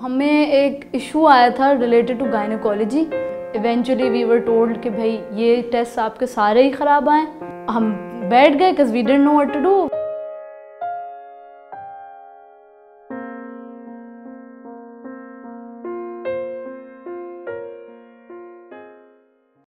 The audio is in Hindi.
हमें एक इशू आया था related to gynaecology eventually we were told कि भाई, ये टेस्ट आपके सारे ही ख़राब आए। हम बैठ गए because we don't know what to do